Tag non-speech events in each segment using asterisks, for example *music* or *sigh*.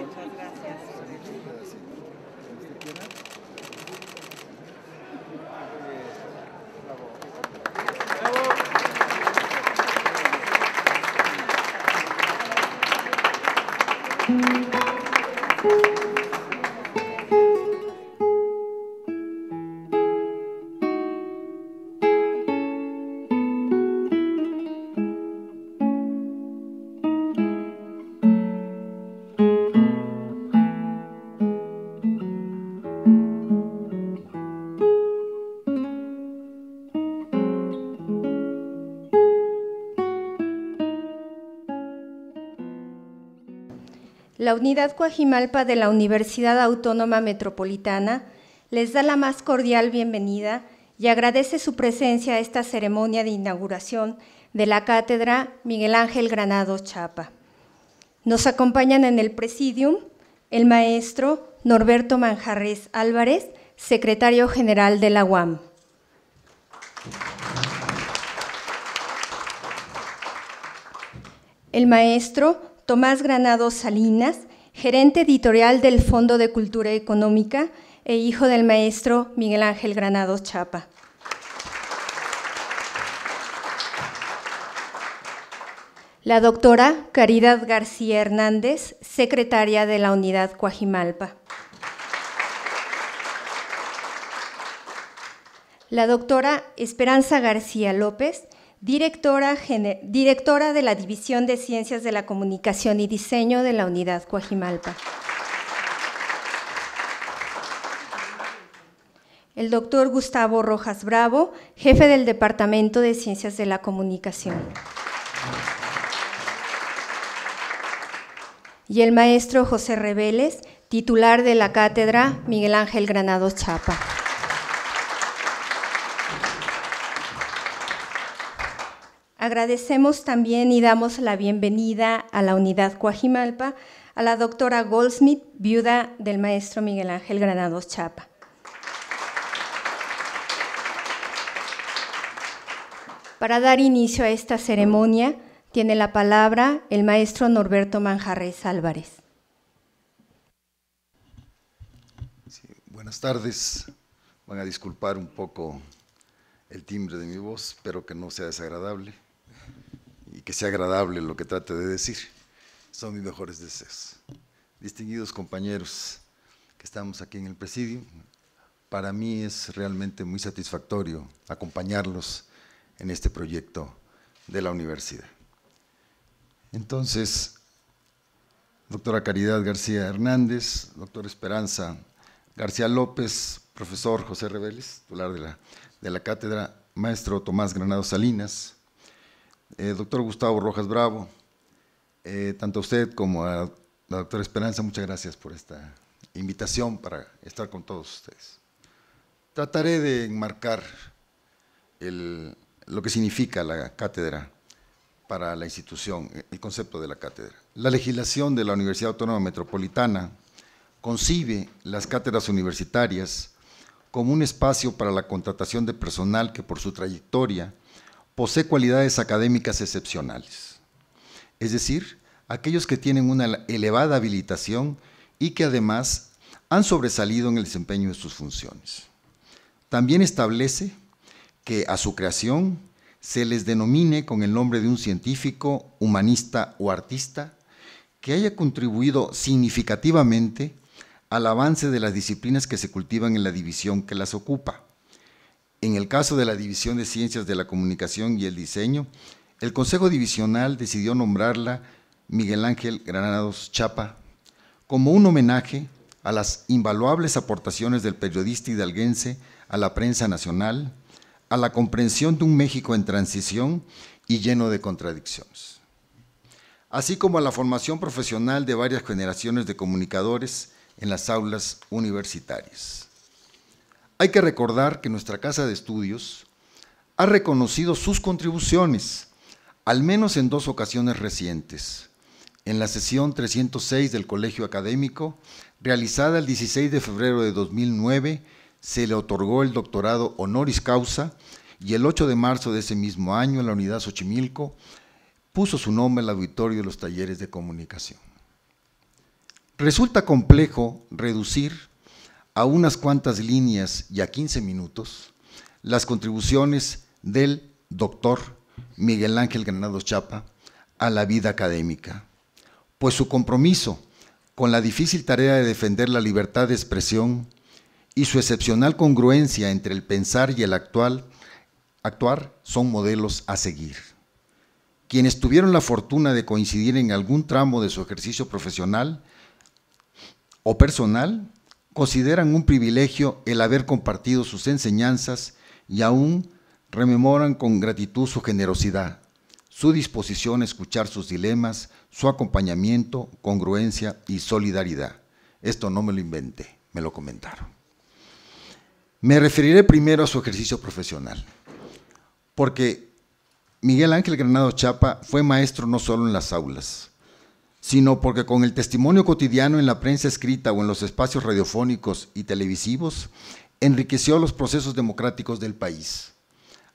Muchas gracias. La Unidad Coajimalpa de la Universidad Autónoma Metropolitana les da la más cordial bienvenida y agradece su presencia a esta ceremonia de inauguración de la Cátedra Miguel Ángel Granados Chapa. Nos acompañan en el presidium el maestro Norberto Manjarres Álvarez, secretario general de la UAM. El maestro Tomás Granados Salinas, gerente editorial del Fondo de Cultura Económica e hijo del maestro Miguel Ángel Granados Chapa. La doctora Caridad García Hernández, secretaria de la Unidad Coajimalpa. La doctora Esperanza García López, directora, directora de la División de Ciencias de la Comunicación y Diseño de la Unidad Coajimalpa. El doctor Gustavo Rojas Bravo, jefe del Departamento de Ciencias de la Comunicación. Y el maestro José Reveles, titular de la cátedra Miguel Ángel Granados Chapa. Agradecemos también y damos la bienvenida a la unidad Coajimalpa a la doctora Goldsmith, viuda del maestro Miguel Ángel Granados Chapa. Para dar inicio a esta ceremonia, tiene la palabra el maestro Norberto Manjarres Álvarez. buenas tardes. Van a disculpar un poco el timbre de mi voz, espero que no sea desagradable y que sea agradable lo que trate de decir. Son mis mejores deseos. Distinguidos compañeros que estamos aquí en el presidio, para mí es realmente muy satisfactorio acompañarlos en este proyecto de la universidad. Entonces, doctora Caridad García Hernández, doctora Esperanza García López, profesor José Reveles, titular de la, de la cátedra, maestro Tomás Granado Salinas, eh, doctor Gustavo Rojas Bravo, eh, tanto a usted como a la doctora Esperanza, muchas gracias por esta invitación para estar con todos ustedes. Trataré de enmarcar lo que significa la cátedra para la institución, el concepto de la cátedra. La legislación de la Universidad Autónoma Metropolitana concibe las cátedras universitarias como un espacio para la contratación de personal que por su trayectoria posee cualidades académicas excepcionales, es decir, aquellos que tienen una elevada habilitación y que además han sobresalido en el desempeño de sus funciones. También establece que a su creación se les denomine con el nombre de un científico, humanista o artista que haya contribuido significativamente al avance de las disciplinas que se cultivan en la división que las ocupa en el caso de la División de Ciencias de la Comunicación y el Diseño, el Consejo Divisional decidió nombrarla Miguel Ángel Granados Chapa como un homenaje a las invaluables aportaciones del periodista hidalguense a la prensa nacional, a la comprensión de un México en transición y lleno de contradicciones, así como a la formación profesional de varias generaciones de comunicadores en las aulas universitarias. Hay que recordar que nuestra Casa de Estudios ha reconocido sus contribuciones, al menos en dos ocasiones recientes. En la sesión 306 del Colegio Académico, realizada el 16 de febrero de 2009, se le otorgó el doctorado honoris causa y el 8 de marzo de ese mismo año, en la unidad Xochimilco, puso su nombre al auditorio de los talleres de comunicación. Resulta complejo reducir a unas cuantas líneas y a 15 minutos las contribuciones del doctor Miguel Ángel Granados Chapa a la vida académica, pues su compromiso con la difícil tarea de defender la libertad de expresión y su excepcional congruencia entre el pensar y el actual, actuar son modelos a seguir. Quienes tuvieron la fortuna de coincidir en algún tramo de su ejercicio profesional o personal, consideran un privilegio el haber compartido sus enseñanzas y aún rememoran con gratitud su generosidad, su disposición a escuchar sus dilemas, su acompañamiento, congruencia y solidaridad. Esto no me lo inventé, me lo comentaron. Me referiré primero a su ejercicio profesional, porque Miguel Ángel Granado Chapa fue maestro no solo en las aulas, sino porque con el testimonio cotidiano en la prensa escrita o en los espacios radiofónicos y televisivos, enriqueció los procesos democráticos del país,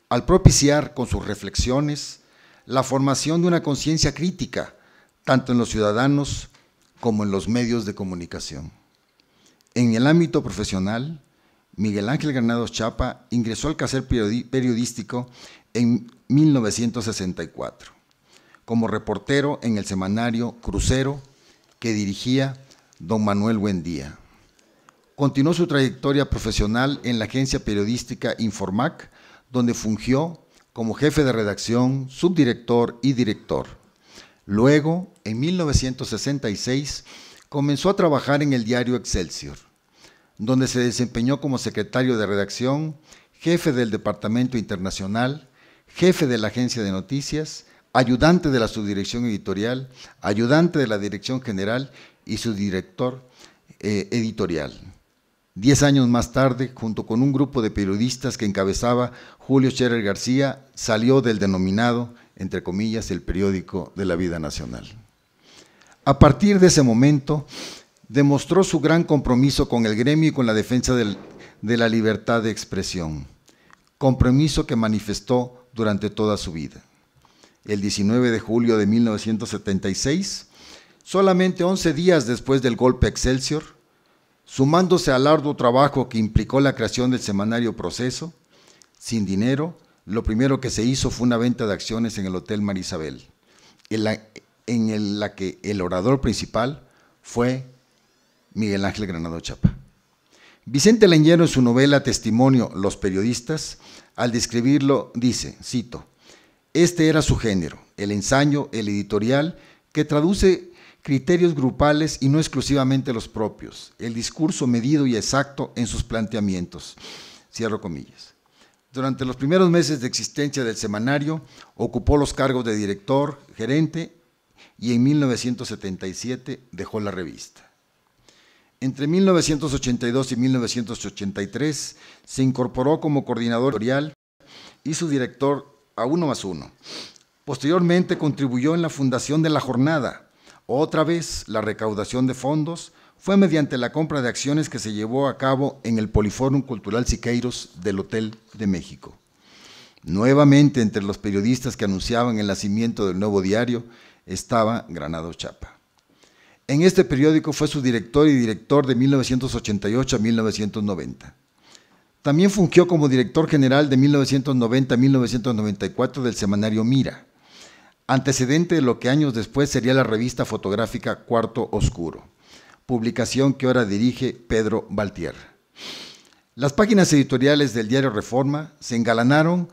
al propiciar con sus reflexiones la formación de una conciencia crítica, tanto en los ciudadanos como en los medios de comunicación. En el ámbito profesional, Miguel Ángel Granados Chapa ingresó al quehacer periodístico en 1964 como reportero en el semanario Crucero que dirigía don Manuel Buendía. Continuó su trayectoria profesional en la agencia periodística Informac, donde fungió como jefe de redacción, subdirector y director. Luego, en 1966, comenzó a trabajar en el diario Excelsior, donde se desempeñó como secretario de redacción, jefe del Departamento Internacional, jefe de la agencia de noticias ayudante de la subdirección editorial, ayudante de la dirección general y su director eh, editorial. Diez años más tarde, junto con un grupo de periodistas que encabezaba Julio Scherer García, salió del denominado, entre comillas, el periódico de la vida nacional. A partir de ese momento, demostró su gran compromiso con el gremio y con la defensa de la libertad de expresión, compromiso que manifestó durante toda su vida el 19 de julio de 1976, solamente 11 días después del golpe Excelsior, sumándose al arduo trabajo que implicó la creación del semanario Proceso, sin dinero, lo primero que se hizo fue una venta de acciones en el Hotel Marisabel, en en la que el orador principal fue Miguel Ángel Granado Chapa. Vicente Leñero en su novela Testimonio, Los periodistas, al describirlo dice, cito, este era su género, el ensayo, el editorial, que traduce criterios grupales y no exclusivamente los propios, el discurso medido y exacto en sus planteamientos. Cierro comillas. Durante los primeros meses de existencia del semanario, ocupó los cargos de director, gerente y en 1977 dejó la revista. Entre 1982 y 1983 se incorporó como coordinador editorial y su director a uno más uno. Posteriormente contribuyó en la fundación de la jornada. Otra vez, la recaudación de fondos fue mediante la compra de acciones que se llevó a cabo en el Poliforum Cultural Siqueiros del Hotel de México. Nuevamente, entre los periodistas que anunciaban el nacimiento del nuevo diario, estaba Granado Chapa. En este periódico fue su director y director de 1988 a 1990. También fungió como director general de 1990 a 1994 del semanario Mira, antecedente de lo que años después sería la revista fotográfica Cuarto Oscuro, publicación que ahora dirige Pedro Baltier. Las páginas editoriales del diario Reforma se engalanaron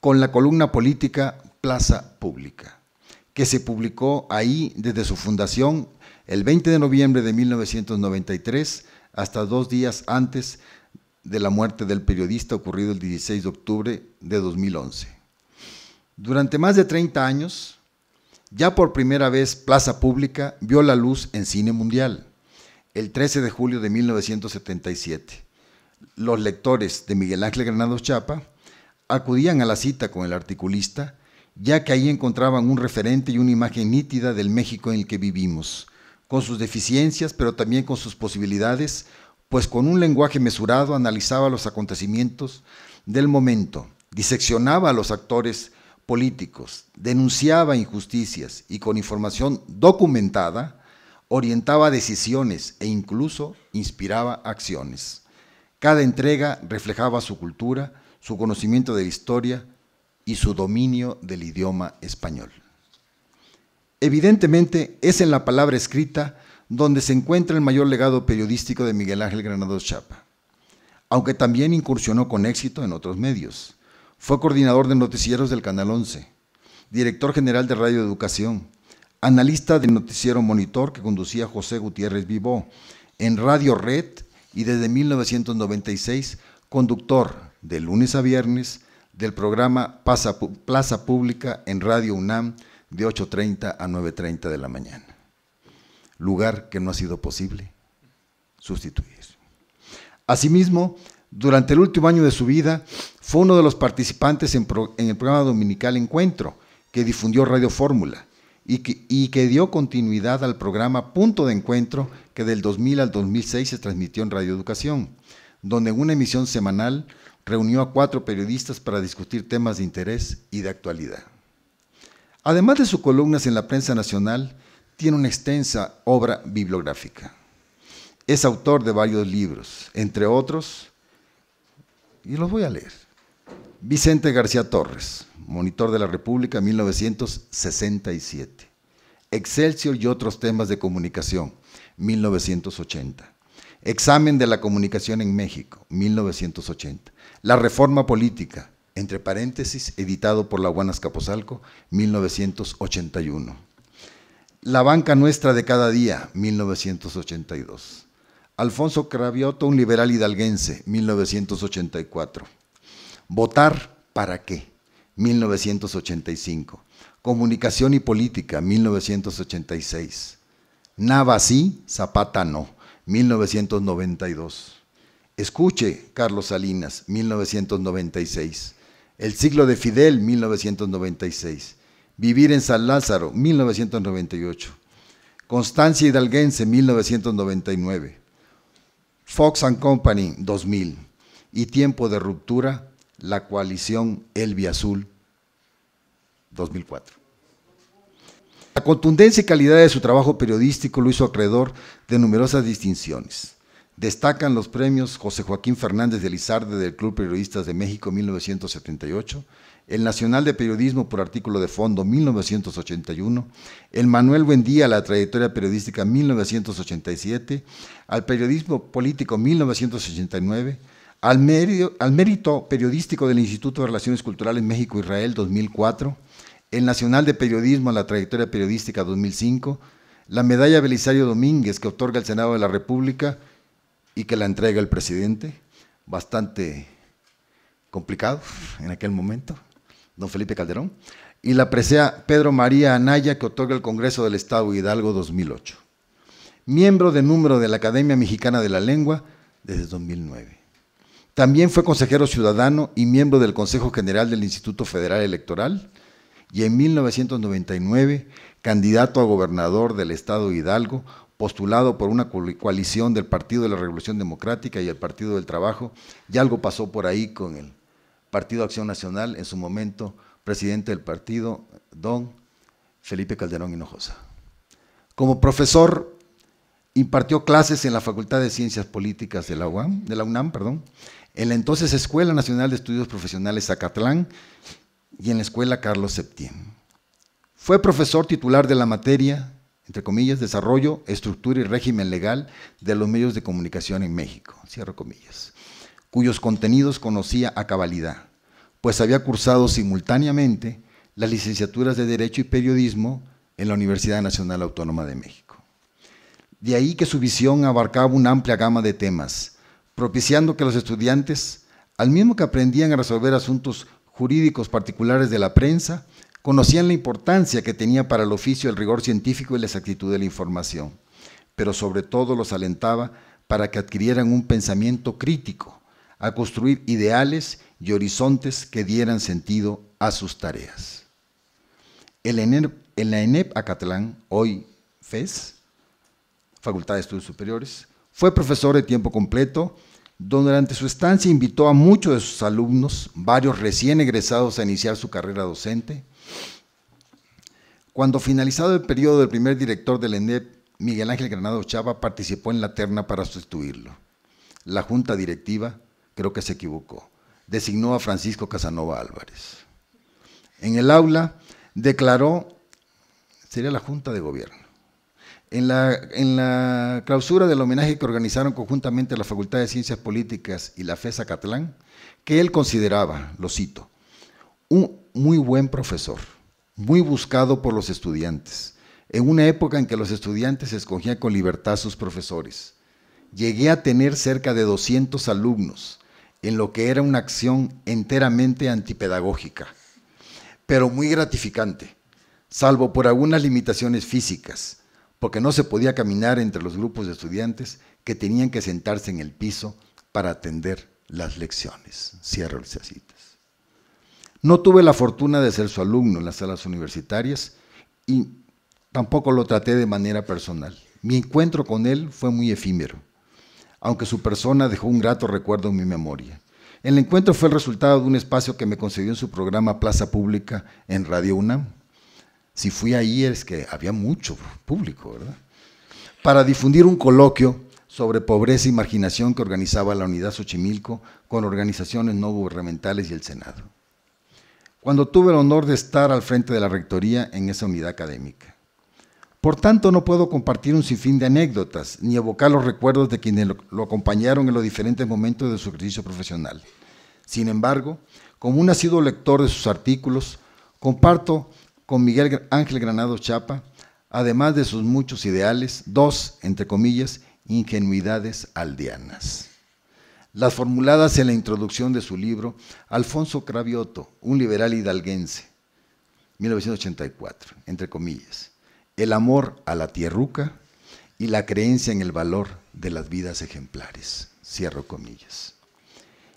con la columna política Plaza Pública, que se publicó ahí desde su fundación el 20 de noviembre de 1993 hasta dos días antes de la muerte del periodista ocurrido el 16 de octubre de 2011. Durante más de 30 años, ya por primera vez Plaza Pública vio la luz en cine mundial, el 13 de julio de 1977. Los lectores de Miguel Ángel Granados Chapa acudían a la cita con el articulista, ya que ahí encontraban un referente y una imagen nítida del México en el que vivimos, con sus deficiencias, pero también con sus posibilidades, pues con un lenguaje mesurado analizaba los acontecimientos del momento, diseccionaba a los actores políticos, denunciaba injusticias y con información documentada orientaba decisiones e incluso inspiraba acciones. Cada entrega reflejaba su cultura, su conocimiento de la historia y su dominio del idioma español. Evidentemente es en la palabra escrita donde se encuentra el mayor legado periodístico de Miguel Ángel Granados Chapa, aunque también incursionó con éxito en otros medios. Fue coordinador de noticieros del Canal 11, director general de Radio Educación, analista del noticiero Monitor que conducía José Gutiérrez Vivó, en Radio Red y desde 1996 conductor de lunes a viernes del programa Plaza Pública en Radio UNAM de 8.30 a 9.30 de la mañana. Lugar que no ha sido posible sustituir. Asimismo, durante el último año de su vida, fue uno de los participantes en, el programa dominical Encuentro, que difundió Radio Fórmula y que, dio continuidad al programa Punto de Encuentro que del 2000 al 2006 se transmitió en Radio Educación, donde en una emisión semanal reunió a cuatro periodistas para discutir temas de interés y de actualidad. Además de sus columnas en la prensa nacional, tiene una extensa obra bibliográfica. Es autor de varios libros, entre otros, y los voy a leer. Vicente García Torres, Monitor de la República, 1967. Excelsior y otros temas de comunicación, 1980. Examen de la comunicación en México, 1980. La reforma política, entre paréntesis, editado por la Guanas Capozalco, 1981. La banca nuestra de cada día, 1982. Alfonso Cravioto, un liberal hidalguense, 1984. Votar para qué, 1985. Comunicación y Política, 1986. Nava sí, Zapata no, 1992. Escuche, Carlos Salinas, 1996. El siglo de Fidel, 1996. Vivir en San Lázaro, 1998. Constancia Hidalguense, 1999. Fox and Company, 2000. Y Tiempo de Ruptura, la coalición Elvia Azul 2004. La contundencia y calidad de su trabajo periodístico lo hizo acreedor de numerosas distinciones. Destacan los premios José Joaquín Fernández de Lizarde del Club Periodistas de México 1978, el Nacional de Periodismo por Artículo de Fondo 1981, el Manuel Buendía La Trayectoria Periodística 1987, al Periodismo Político 1989, al, mérito periodístico del Instituto de Relaciones Culturales México-Israel 2004, el Nacional de Periodismo a la Trayectoria Periodística 2005, la Medalla Belisario Domínguez que otorga el Senado de la República y que la entrega el presidente, bastante complicado en aquel momento, don Felipe Calderón, y la presea Pedro María Anaya que otorga el Congreso del Estado Hidalgo 2008. Miembro de número de la Academia Mexicana de la Lengua desde 2009. También fue consejero ciudadano y miembro del Consejo General del Instituto Federal Electoral y en 1999 candidato a gobernador del estado Hidalgo, postulado por una coalición del Partido de la Revolución Democrática y el Partido del Trabajo, y algo pasó por ahí con el Partido Acción Nacional, en su momento presidente del partido, don Felipe Calderón Hinojosa. Como profesor, impartió clases en la Facultad de Ciencias Políticas de la, de la UNAM, perdón, en la entonces Escuela Nacional de Estudios Profesionales Zacatlán y en la Escuela Carlos Septién. Fue profesor titular de la materia, entre comillas, Desarrollo, Estructura y Régimen Legal de los Medios de Comunicación en México, cierro comillas, cuyos contenidos conocía a cabalidad, pues había cursado simultáneamente las licenciaturas de Derecho y Periodismo en la Universidad Nacional Autónoma de México. De ahí que su visión abarcaba una amplia gama de temas, propiciando que los estudiantes, al mismo que aprendían a resolver asuntos jurídicos particulares de la prensa, conocían la importancia que tenía para el oficio el rigor científico y la exactitud de la información, pero sobre todo los alentaba para que adquirieran un pensamiento crítico, a construir ideales y horizontes que dieran sentido a sus tareas. En la ENEP Acatlán, hoy FES, Facultad de Estudios Superiores, fue profesor de tiempo completo, donde durante su estancia invitó a muchos de sus alumnos, varios recién egresados, a iniciar su carrera docente. Cuando finalizado el periodo del primer director del ENEP, Miguel Ángel Granado Chava participó en la terna para sustituirlo. La junta directiva creo que se equivocó. Designó a Francisco Casanova Álvarez. En el aula declaró, sería la junta de gobierno. En la, en la clausura del homenaje que organizaron conjuntamente la Facultad de Ciencias Políticas y la FESA Catlán, que él consideraba, lo cito, un muy buen profesor, muy buscado por los estudiantes, en una época en que los estudiantes escogían con libertad sus profesores. Llegué a tener cerca de 200 alumnos, en lo que era una acción enteramente antipedagógica, pero muy gratificante, salvo por algunas limitaciones físicas, porque no se podía caminar entre los grupos de estudiantes que tenían que sentarse en el piso para atender las lecciones. Cierro las citas. No tuve la fortuna de ser su alumno en las salas universitarias y tampoco lo traté de manera personal. Mi encuentro con él fue muy efímero, aunque su persona dejó un grato recuerdo en mi memoria. El encuentro fue el resultado de un espacio que me concedió en su programa Plaza Pública en Radio UNAM. Si fui ahí es que había mucho público, ¿verdad? Para difundir un coloquio sobre pobreza y marginación que organizaba la Unidad Xochimilco con organizaciones no gubernamentales y el Senado. Cuando tuve el honor de estar al frente de la rectoría en esa unidad académica. Por tanto, no puedo compartir un sinfín de anécdotas ni evocar los recuerdos de quienes lo, acompañaron en los diferentes momentos de su ejercicio profesional. Sin embargo, como un asiduo lector de sus artículos, comparto con Miguel Ángel Granado Chapa, además de sus muchos ideales, dos, entre comillas, ingenuidades aldeanas. Las formuladas en la introducción de su libro Alfonso Cravioto, un liberal hidalguense, 1984, entre comillas el amor a la tierruca y la creencia en el valor de las vidas ejemplares. Cierro comillas.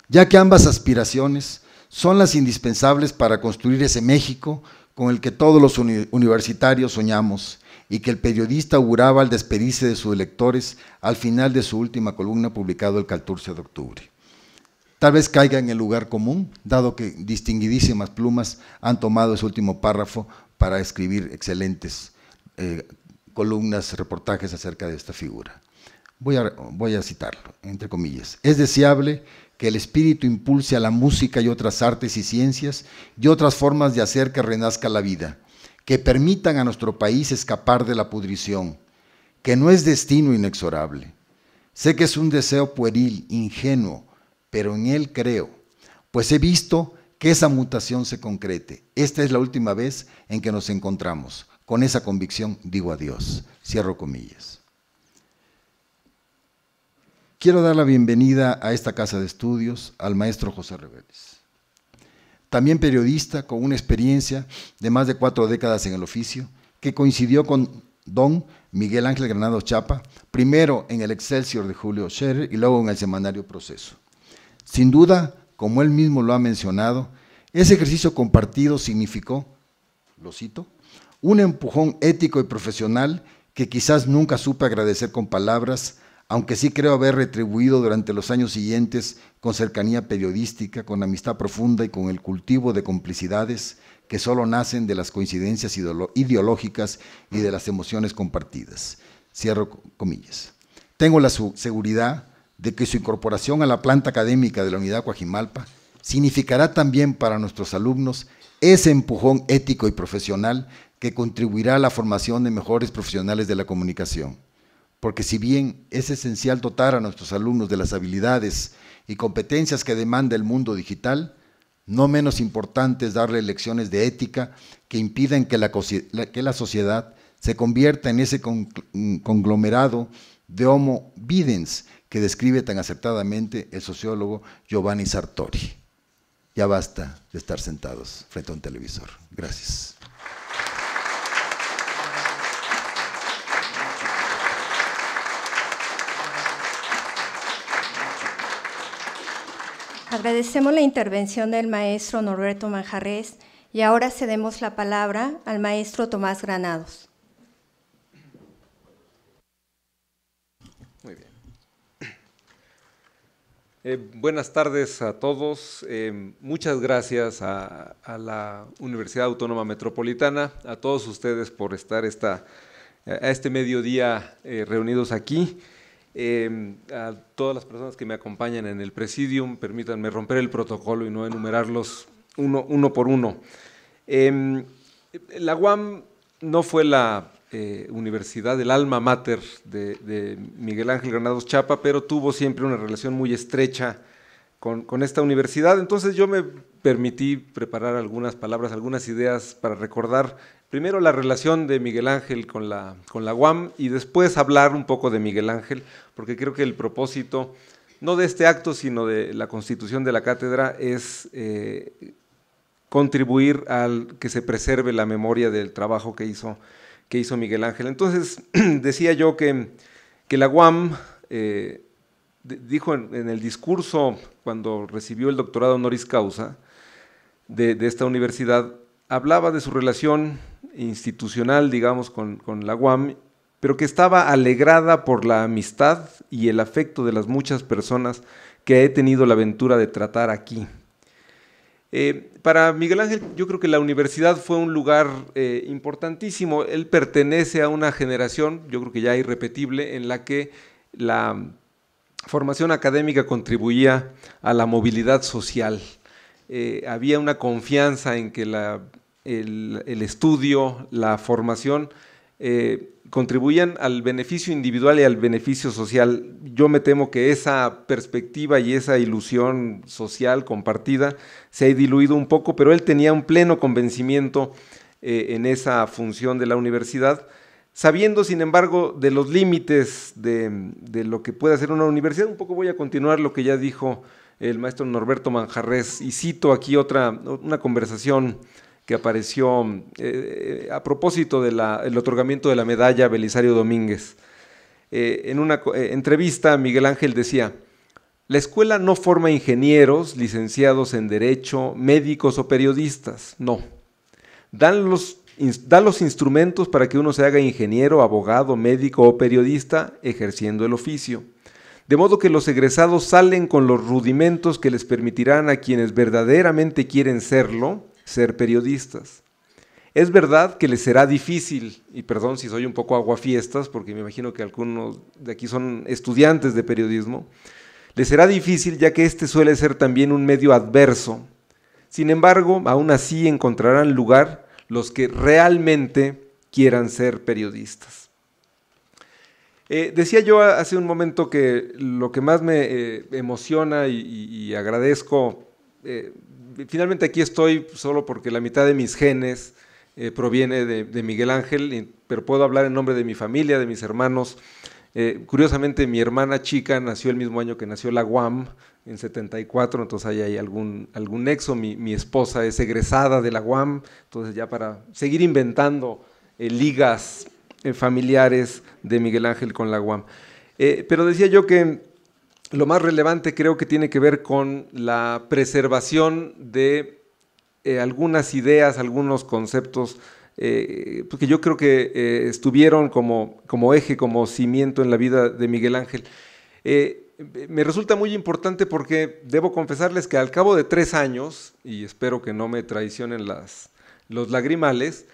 Ya que ambas aspiraciones son las indispensables para construir ese México con el que todos los universitarios soñamos y que el periodista auguraba al despedirse de sus lectores al final de su última columna publicado el 14 de octubre. Tal vez caiga en el lugar común, dado que distinguidísimas plumas han tomado ese último párrafo para escribir excelentes eh, columnas, reportajes acerca de esta figura. Voy a, voy a citarlo, entre comillas. Es deseable que el espíritu impulse a la música y otras artes y ciencias y otras formas de hacer que renazca la vida, que permitan a nuestro país escapar de la pudrición, que no es destino inexorable. Sé que es un deseo pueril, ingenuo, pero en él creo, pues he visto que esa mutación se concrete. Esta es la última vez en que nos encontramos. Con esa convicción digo adiós. Cierro comillas. Quiero dar la bienvenida a esta casa de estudios al maestro José Reveles. También periodista con una experiencia de más de cuatro décadas en el oficio, que coincidió con don Miguel Ángel Granado Chapa, primero en el Excelsior de Julio Scherer y luego en el semanario Proceso. Sin duda, como él mismo lo ha mencionado, ese ejercicio compartido significó, lo cito, un empujón ético y profesional que quizás nunca supe agradecer con palabras, aunque sí creo haber retribuido durante los años siguientes con cercanía periodística, con amistad profunda y con el cultivo de complicidades que solo nacen de las coincidencias ideológicas y de las emociones compartidas. Cierro comillas. Tengo la seguridad de que su incorporación a la planta académica de la Unidad Coajimalpa significará también para nuestros alumnos ese empujón ético y profesional que contribuirá a la formación de mejores profesionales de la comunicación. Porque si bien es esencial dotar a nuestros alumnos de las habilidades y competencias que demanda el mundo digital, no menos importante es darle lecciones de ética que impidan que la, que la sociedad se convierta en ese conglomerado de homo videns que describe tan acertadamente el sociólogo Giovanni Sartori. Ya basta de estar sentados frente a un televisor. Gracias. Agradecemos la intervención del maestro Norberto Manjarres y ahora cedemos la palabra al maestro Tomás Granados. Muy bien. Eh, buenas tardes a todos. Eh, muchas gracias a, la Universidad Autónoma Metropolitana, a todos ustedes por estar esta a este mediodía reunidos aquí. Em, a todas las personas que me acompañan en el presidium, permítanme romper el protocolo y no enumerarlos uno, uno por uno. Em, la UAM no fue la eh, universidad, del alma mater de, Miguel Ángel Granados Chapa, pero tuvo siempre una relación muy estrecha con, con, esta universidad. Entonces yo me permití preparar algunas palabras, algunas ideas para recordar primero la relación de Miguel Ángel con la, con la UAM y después hablar un poco de Miguel Ángel, porque creo que el propósito, no de este acto, sino de la constitución de la cátedra, es eh, contribuir al que se preserve la memoria del trabajo que hizo, que hizo Miguel Ángel. Entonces, *clears throat* decía yo que, que la UAM eh, dijo en, el discurso cuando recibió el doctorado honoris causa de, esta universidad, hablaba de su relación institucional, digamos, con, la UAM, pero que estaba alegrada por la amistad y el afecto de las muchas personas que he tenido la aventura de tratar aquí. Eh, para Miguel Ángel, yo creo que la universidad fue un lugar eh, importantísimo. Él pertenece a una generación, yo creo que ya irrepetible, en la que la formación académica contribuía a la movilidad social. Eh, había una confianza en que el, estudio, la formación, eh, contribuyan al beneficio individual y al beneficio social. Yo me temo que esa perspectiva y esa ilusión social compartida se ha diluido un poco, pero él tenía un pleno convencimiento eh, en esa función de la universidad, sabiendo, sin embargo, de los límites de, de, lo que puede hacer una universidad. Un poco voy a continuar lo que ya dijo el maestro Norberto Manjarres y cito aquí otra, una conversación que apareció eh, a propósito del otorgamiento de la medalla Belisario Domínguez. Eh, en una eh, entrevista, Miguel Ángel decía, la escuela no forma ingenieros, licenciados en derecho, médicos o periodistas, no. Dan los, da los instrumentos para que uno se haga ingeniero, abogado, médico o periodista ejerciendo el oficio. De modo que los egresados salen con los rudimentos que les permitirán a quienes verdaderamente quieren serlo, ser periodistas. Es verdad que les será difícil, y perdón si soy un poco aguafiestas, porque me imagino que algunos de aquí son estudiantes de periodismo, les será difícil ya que este suele ser también un medio adverso. Sin embargo, aún así encontrarán lugar los que realmente quieran ser periodistas. Eh, decía yo hace un momento que lo que más me eh, emociona y, agradezco eh, finalmente aquí estoy solo porque la mitad de mis genes proviene de, Miguel Ángel, pero puedo hablar en nombre de mi familia, de mis hermanos. Curiosamente, mi hermana chica nació el mismo año que nació la UAM, en 74, entonces ahí hay algún, algún nexo. Mi, esposa es egresada de la UAM, entonces ya para seguir inventando eh, familiares de Miguel Ángel con la UAM. pero decía yo que lo más relevante creo que tiene que ver con la preservación de eh, algunas ideas, algunos conceptos eh, pues que yo creo que eh, estuvieron como, como, eje, como cimiento en la vida de Miguel Ángel. me resulta muy importante porque debo confesarles que al cabo de tres años, y espero que no me traicionen las, los lagrimales,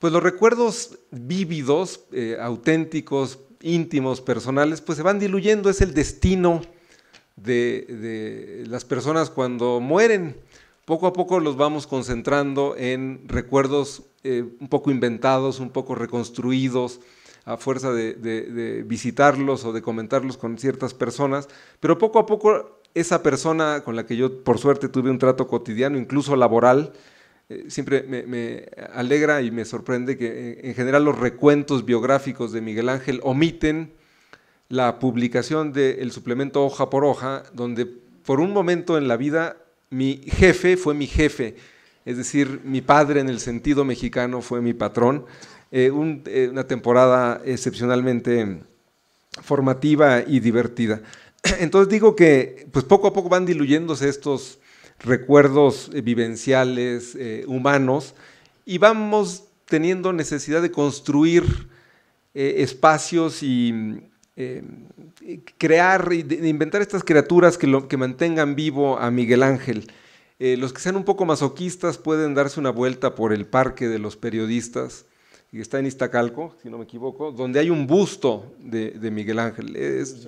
pues los recuerdos vívidos, auténticos, íntimos, personales, pues se van diluyendo, es el destino de, las personas cuando mueren. Poco a poco los vamos concentrando en recuerdos eh, un poco inventados, un poco reconstruidos, a fuerza de, visitarlos o de comentarlos con ciertas personas, pero poco a poco esa persona con la que yo por suerte tuve un trato cotidiano, incluso laboral, eh, siempre me, alegra y me sorprende que eh, en general los recuentos biográficos de Miguel Ángel omiten la publicación del suplemento hoja por hoja, donde por un momento en la vida mi jefe fue mi jefe, es decir, mi padre en el sentido mexicano fue mi patrón. Eh, una temporada excepcionalmente formativa y divertida. *clears throat* Entonces digo que pues poco a poco van diluyéndose estos recuerdos eh, vivenciales, humanos, y vamos teniendo necesidad de construir espacios y eh, crear y inventar estas criaturas que, lo, que mantengan vivo a Miguel Ángel. Eh, los que sean un poco masoquistas pueden darse una vuelta por el parque de los periodistas. que está en Iztacalco, si no me equivoco, donde hay un busto de, Miguel Ángel, es,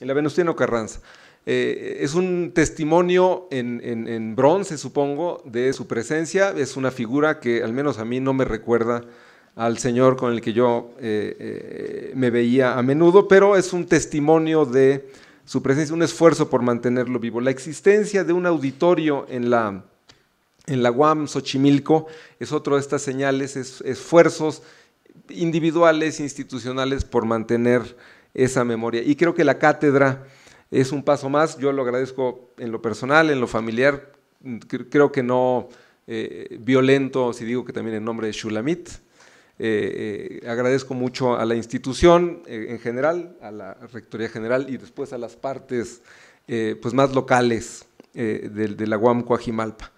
en la Venustiano Carranza. Eh, es un testimonio en, bronce, supongo, de su presencia. Es una figura que al menos a mí no me recuerda al señor con el que yo eh, eh, me veía a menudo, pero es un testimonio de su presencia, un esfuerzo por mantenerlo vivo. La existencia de un auditorio en la, en la UAM Xochimilco es otro de estas señales, esfuerzos individuales, institucionales por mantener esa memoria. Y creo que la cátedra es un paso más, yo lo agradezco en lo personal, en lo familiar, creo que no eh, violento, si digo que también en nombre de Shulamit. Eh, eh, agradezco mucho a la institución en general, a la Rectoría General y después a las partes pues más locales de, de, la UAM Coajimalpa.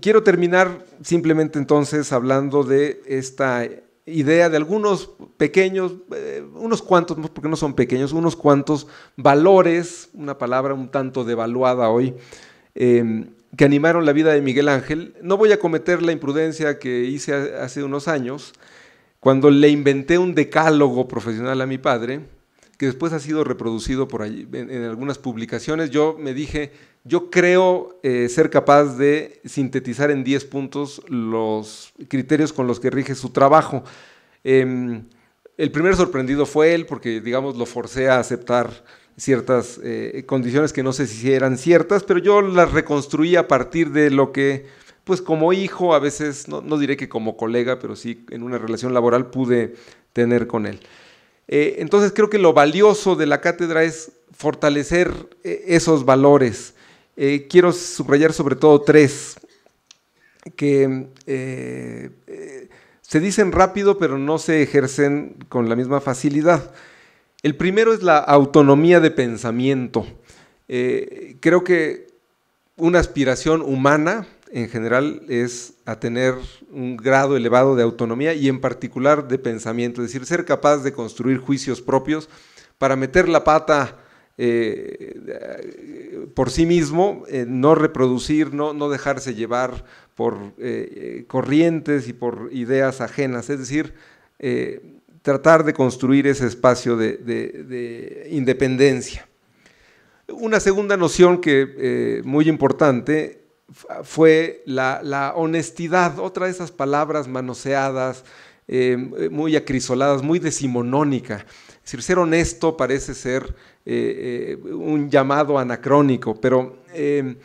quiero terminar simplemente entonces hablando de esta idea de algunos pequeños, eh, unos cuantos, porque no son pequeños, unos cuantos valores, una palabra un tanto devaluada hoy, em, que animaron la vida de Miguel Ángel. No voy a cometer la imprudencia que hice hace unos años, cuando le inventé un decálogo profesional a mi padre, que después ha sido reproducido por allí en algunas publicaciones. Yo me dije, yo creo eh, ser capaz de sintetizar en 10 puntos los criterios con los que rige su trabajo. Em, el primer sorprendido fue él, porque digamos lo forcé a aceptar ciertas eh, condiciones que no sé si eran ciertas, pero yo las reconstruí a partir de lo que, pues como hijo, a veces, no, diré que como colega, pero sí en una relación laboral pude tener con él. Eh, entonces creo que lo valioso de la cátedra es fortalecer esos valores. Eh, quiero subrayar sobre todo tres que eh, eh, se dicen rápido pero no se ejercen con la misma facilidad. El primero es la autonomía de pensamiento. creo que una aspiración humana en general es a tener un grado elevado de autonomía y en particular de pensamiento, es decir, ser capaz de construir juicios propios para meter la pata eh, por sí mismo, eh, no reproducir, no, no, dejarse llevar por eh, corrientes y por ideas ajenas, es decir, tratar de construir ese espacio de, independencia. Una segunda noción que muy importante fue la, la, honestidad, otra de esas palabras manoseadas, muy acrisoladas, muy decimonónica. Es decir, ser honesto parece ser eh, eh, un llamado anacrónico, pero eh,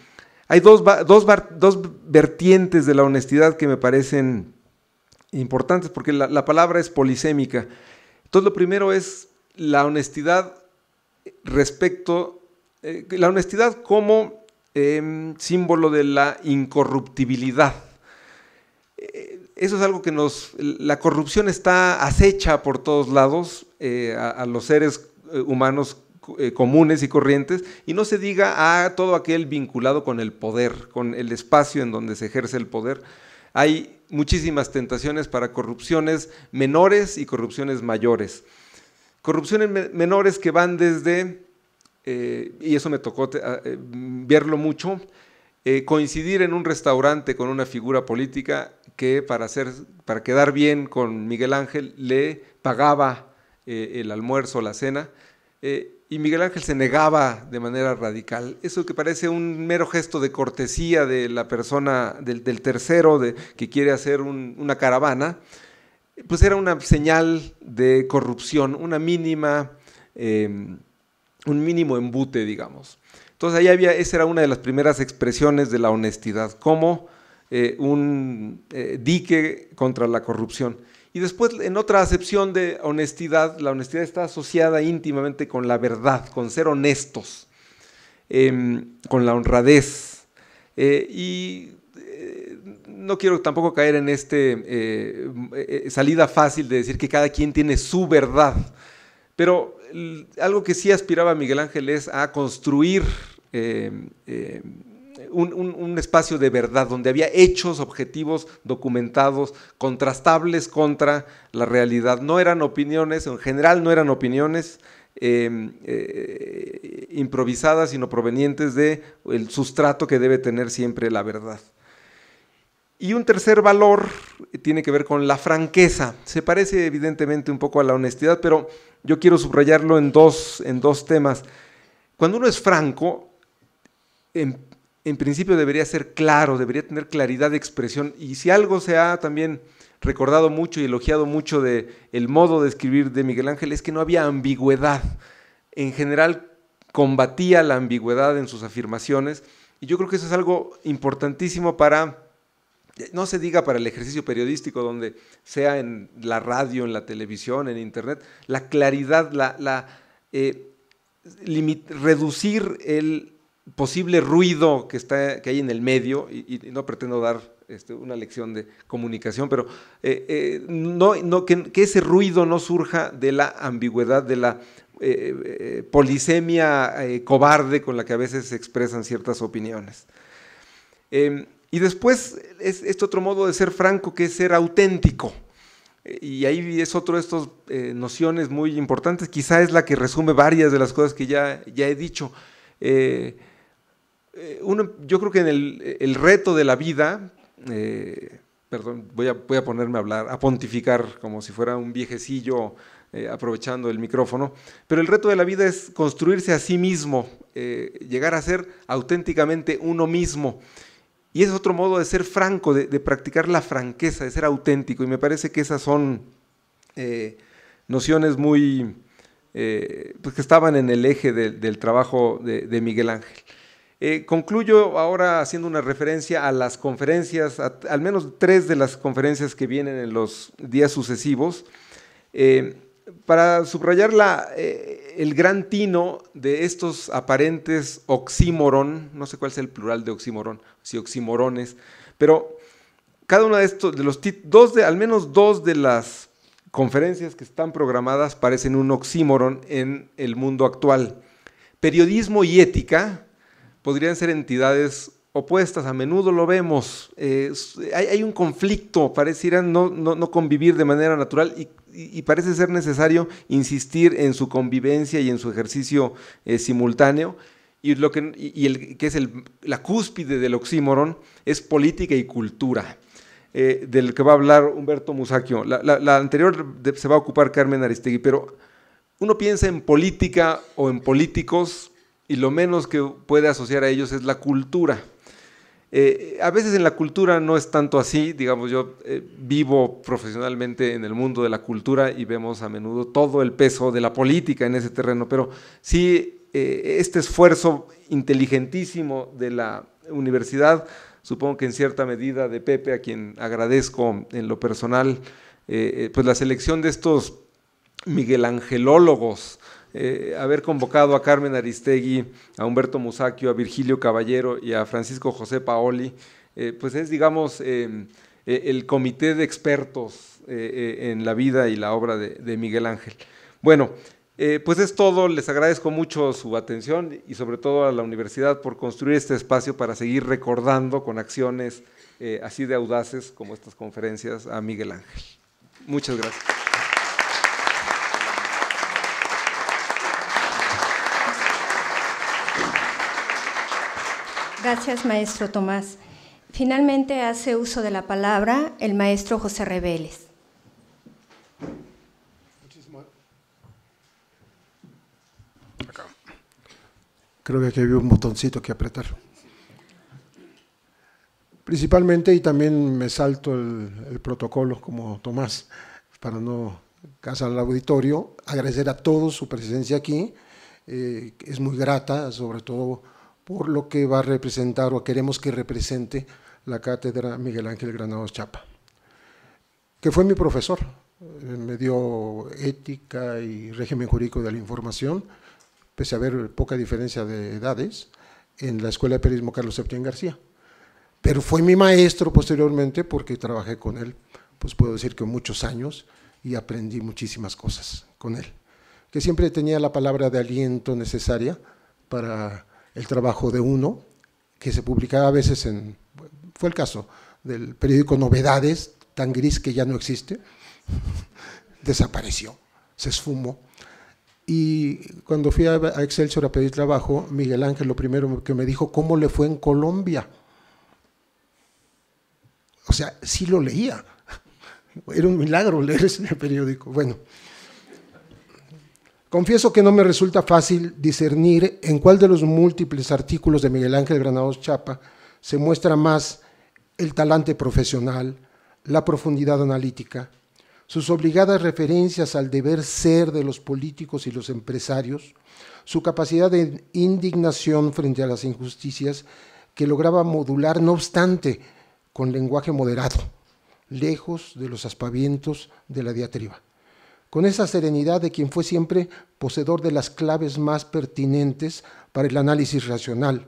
hay dos, vertientes de la honestidad que me parecen importantes, porque la, palabra es polisémica. Entonces, lo primero es la honestidad respecto, la honestidad como em, símbolo de la incorruptibilidad. Eso es algo que nos... La corrupción está acecha por todos lados a, los seres humanos eh, comunes y corrientes, y no se diga a todo aquel vinculado con el poder, con el espacio en donde se ejerce el poder. Hay muchísimas tentaciones para corrupciones menores y corrupciones mayores. Corrupciones menores que van desde, eh, y eso me tocó eh, verlo mucho, coincidir en un restaurante con una figura política que para, hacer, para quedar bien con Miguel Ángel le pagaba el almuerzo, la cena, y Miguel Ángel se negaba de manera radical. Eso que parece un mero gesto de cortesía de la persona, del, tercero que quiere hacer una caravana, pues era una señal de corrupción, una mínima, em, un mínimo embute, digamos. Entonces ahí había, esa era una de las primeras expresiones de la honestidad, como eh, un eh, dique contra la corrupción. Y después, en otra acepción de honestidad, la honestidad está asociada íntimamente con la verdad, con ser honestos, em, con la honradez. Eh, y no quiero tampoco caer en este salida fácil de decir que cada quien tiene su verdad, pero algo que sí aspiraba Miguel Ángel es a construir em, em, un, espacio de verdad, donde había hechos objetivos documentados, contrastables contra la realidad. No eran opiniones, en general no eran opiniones eh, improvisadas, sino provenientes del el sustrato que debe tener siempre la verdad. Y un tercer valor tiene que ver con la franqueza. Se parece evidentemente un poco a la honestidad, pero yo quiero subrayarlo en dos, en dos temas. Cuando uno es franco, en, en principio debería ser claro, debería tener claridad de expresión. Y si algo se ha también recordado mucho y elogiado mucho de el modo de escribir de Miguel Ángel es que no había ambigüedad. En general combatía la ambigüedad en sus afirmaciones y yo creo que eso es algo importantísimo para no se diga para el ejercicio periodístico, donde sea en la radio, en la televisión, en internet, la claridad, la, eh, reducir el posible ruido que, está, que hay en el medio, y, no pretendo dar este, una lección de comunicación, pero eh, eh, no, no, que, ese ruido no surja de la ambigüedad, de la polisemia cobarde con la que a veces se expresan ciertas opiniones. Em, y después es este otro modo de ser franco que es ser auténtico. Y ahí es otro de estas nociones muy importantes, quizá es la que resume varias de las cosas que ya, ya he dicho. Eh, uno, yo creo que en el, reto de la vida, eh, perdón, voy a, voy a, ponerme a hablar, a pontificar como si fuera un viejecillo eh, aprovechando el micrófono, pero el reto de la vida es construirse a sí mismo, llegar a ser auténticamente uno mismo. Y es otro modo de ser franco, de, practicar la franqueza, de ser auténtico. Y me parece que esas son nociones muy, pues que estaban en el eje del trabajo de Miguel Ángel. Eh, concluyo ahora haciendo una referencia a las conferencias, al menos tres de las conferencias que vienen en los días sucesivos, eh, para subrayar eh, el gran tino de estos aparentes oxímoron, no sé cuál es el plural de oxímoron, si oxímorones, pero cada una de estos, de los dos de, al menos dos de las conferencias que están programadas parecen un oxímoron en el mundo actual. Periodismo y ética, podrían ser entidades opuestas, a menudo lo vemos, hay, un conflicto, parecieran no, no, convivir de manera natural y, parece ser necesario insistir en su convivencia y en su ejercicio eh, simultáneo. Y, lo que, y el, que es el, la cúspide del oxímoron es política y cultura. Eh, del que va a hablar Humberto Musacchio. La, la anterior se va a ocupar Carmen Aristegui, pero uno piensa en política o en políticos y lo menos que puede asociar a ellos es la cultura. Eh, a veces en la cultura no es tanto así, digamos, yo eh, vivo profesionalmente en el mundo de la cultura y vemos a menudo todo el peso de la política en ese terreno, pero sí eh, este esfuerzo inteligentísimo de la universidad, supongo que en cierta medida de Pepe, a quien agradezco en lo personal, pues la selección de estos Miguel Angelólogos, eh, haber convocado a Carmen Aristegui, a Humberto Musacchio, a Virgilio Caballero y a Francisco José Paoli, eh, pues es, digamos, em, e, el comité de expertos eh, en la vida y la obra de, Miguel Ángel. Bueno, pues es todo, les agradezco mucho su atención y sobre todo a la universidad por construir este espacio para seguir recordando con acciones así de audaces como estas conferencias a Miguel Ángel. Muchas gracias. Gracias, maestro Tomás. Finalmente hace uso de la palabra el maestro José Reveles. Creo que aquí había un botoncito que apretar. Principalmente, y también me salto el, protocolo como Tomás, para no casar al auditorio, agradecer a todos su presencia aquí, eh, es muy grata, sobre todo por lo que va a representar o queremos que represente la cátedra Miguel Ángel Granados Chapa, que fue mi profesor, eh, me dio ética y régimen jurídico de la información, pese a haber poca diferencia de edades, en la Escuela de Periodismo Carlos Septién García. Pero fue mi maestro posteriormente porque trabajé con él, pues puedo decir que muchos años y aprendí muchísimas cosas con él, que siempre tenía la palabra de aliento necesaria para el trabajo de uno, que se publicaba a veces en, fue el caso del periódico Novedades, tan gris que ya no existe, *laughs* desapareció, se esfumó. Y cuando fui a Excelsior a pedir trabajo, Miguel Ángel lo primero que me dijo, ¿cómo le fue en Colombia? O sea, sí lo leía. *laughs* Era un milagro leer ese periódico. Bueno, confieso que no me resulta fácil discernir en cuál de los múltiples artículos de Miguel Ángel Granados Chapa se muestra más el talante profesional, la profundidad analítica, sus obligadas referencias al deber ser de los políticos y los empresarios, su capacidad de indignación frente a las injusticias que lograba modular, no obstante, con lenguaje moderado, lejos de los aspavientos de la diatriba. Con esa serenidad de quien fue siempre poseedor de las claves más pertinentes para el análisis racional,